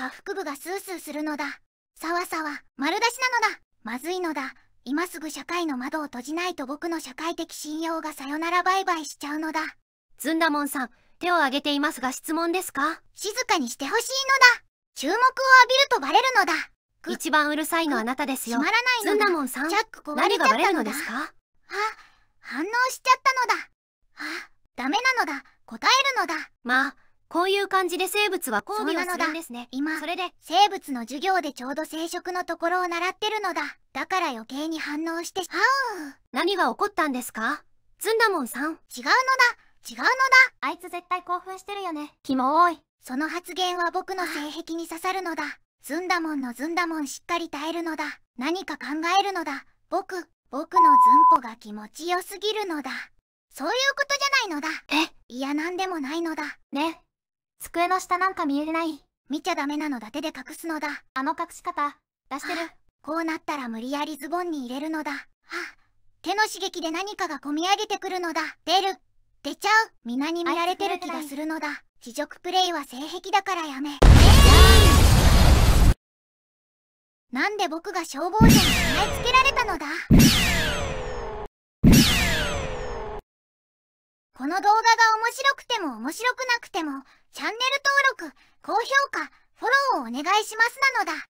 下腹部がスースーするのだ。さわさわ丸出しなのだ。まずいのだ。今すぐ社会の窓を閉じないと僕の社会的信用がさよならバイバイしちゃうのだ。ずんだもんさん手を挙げていますが質問ですか？静かにしてほしいのだ。注目を浴びるとバレるのだ。く一番うるさいのはあなたですよ。閉まらないずんのだだもんさん何がバレるのですか？は反応しちゃったのだ。はダメなのだ。答えるのだ。まあこういう感じで生物は交尾をするんですね。今それで生物の授業でちょうど生殖のところを習ってるのだ。だから余計に反応してはう何が起こったんですか？ずんだもんさん。違うのだ。違うのだ。あいつ絶対興奮してるよね。キモ多い。その発言は僕の性癖に刺さるのだ。ずんだもんのずんだもんしっかり耐えるのだ。何か考えるのだ。僕僕のずんぽが気持ちよすぎるのだ。そういうことじゃないのだ。え？いやなんでもないのだ。ね。机の下なんか見えない。見ちゃダメなのだ手で隠すのだあの隠し方、出してる。こうなったら無理やりズボンに入れるのだ。はあ、手の刺激で何かがこみ上げてくるのだ。出る。出ちゃう。皆に見られてる気がするのだ。非直プレイは性癖だからやめ。なんで僕が消防車に備え付けられたのだこの動画が面白くても面白くなくても、チャンネル登録、高評価、フォローをお願いしますなのだ。